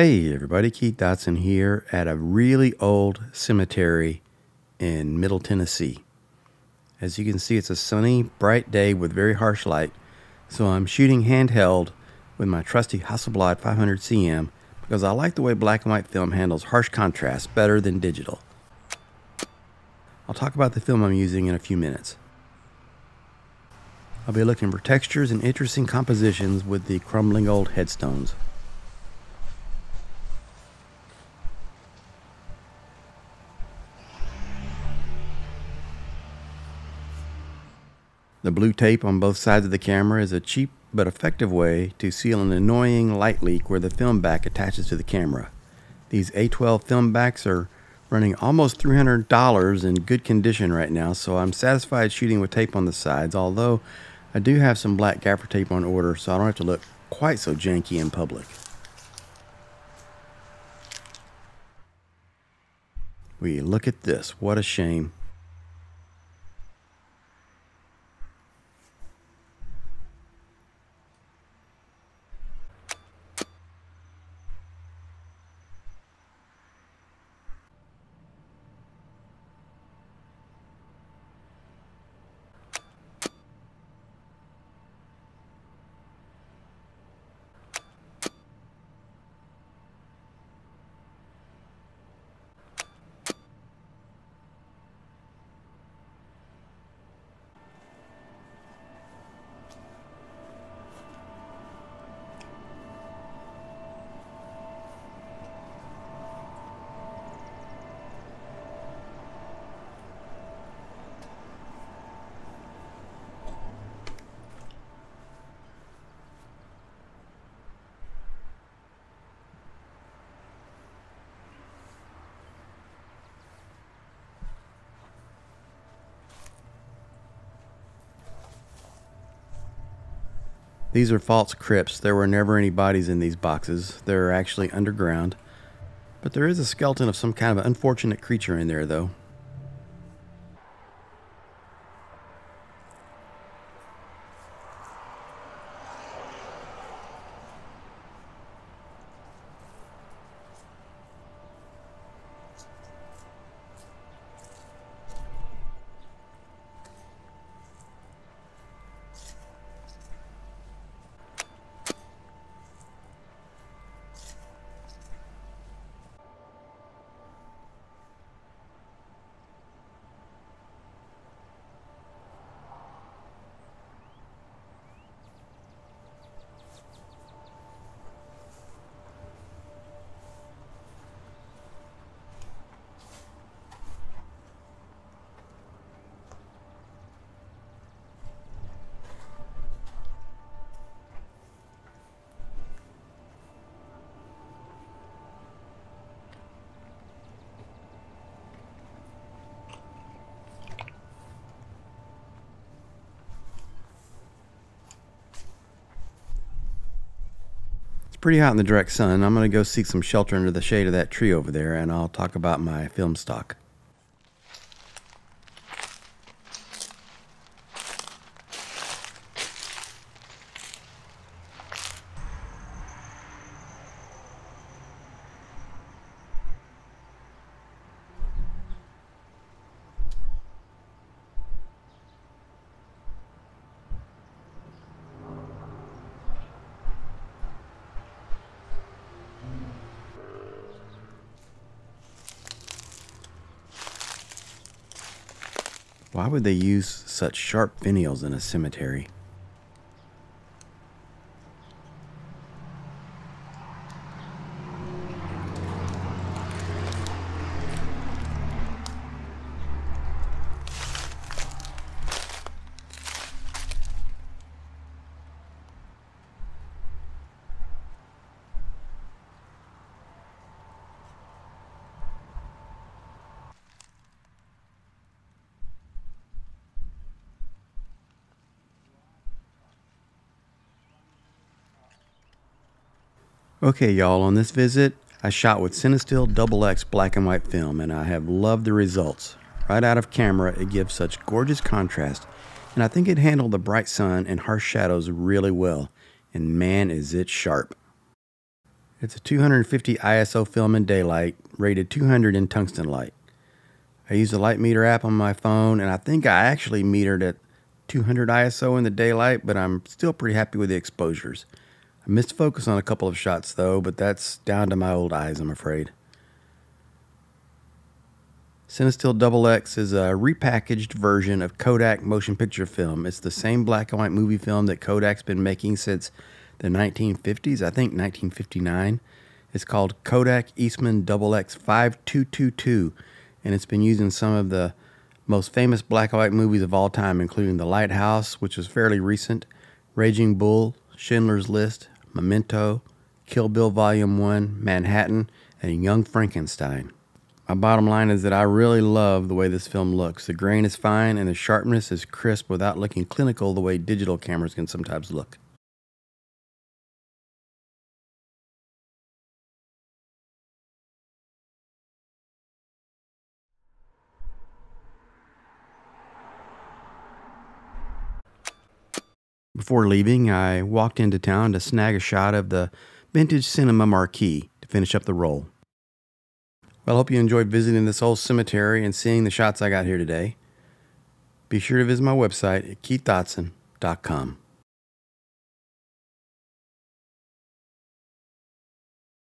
Hey everybody, Keith Dotson here at a really old cemetery in Middle Tennessee. As you can see, it's a sunny, bright day with very harsh light, so I'm shooting handheld with my trusty Hasselblad 500CM because I like the way black and white film handles harsh contrast better than digital. I'll talk about the film I'm using in a few minutes. I'll be looking for textures and interesting compositions with the crumbling old headstones. The blue tape on both sides of the camera is a cheap but effective way to seal an annoying light leak where the film back attaches to the camera. These A12 film backs are running almost $300 in good condition right now, so I'm satisfied shooting with tape on the sides, although I do have some black gaffer tape on order so I don't have to look quite so janky in public. We look at this, what a shame. These are false crypts. There were never any bodies in these boxes. They're actually underground. But there is a skeleton of some kind of unfortunate creature in there, though. Pretty hot in the direct sun. I'm going to go seek some shelter under the shade of that tree over there, and I'll talk about my film stock. Why would they use such sharp finials in a cemetery? Okay, y'all, on this visit, I shot with Cinestill Double X black and white film, and I have loved the results. Right out of camera, it gives such gorgeous contrast, and I think it handled the bright sun and harsh shadows really well, and man, is it sharp. It's a 250 ISO film in daylight, rated 200 in tungsten light. I use the light meter app on my phone, and I think I actually metered at 200 ISO in the daylight, but I'm still pretty happy with the exposures. I missed focus on a couple of shots though, but that's down to my old eyes, I'm afraid. Cinestill Double X is a repackaged version of Kodak motion picture film. It's the same black and white movie film that Kodak's been making since the 1950s, I think 1959. It's called Kodak Eastman Double X 5222, and it's been used in some of the most famous black and white movies of all time, including The Lighthouse, which was fairly recent, Raging Bull, Schindler's List, Memento, Kill Bill Volume 1, Manhattan, and Young Frankenstein. My bottom line is that I really love the way this film looks. The grain is fine and the sharpness is crisp without looking clinical the way digital cameras can sometimes look. Before leaving, I walked into town to snag a shot of the vintage cinema marquee to finish up the roll. Well, I hope you enjoyed visiting this old cemetery and seeing the shots I got here today. Be sure to visit my website at keithdotson.com.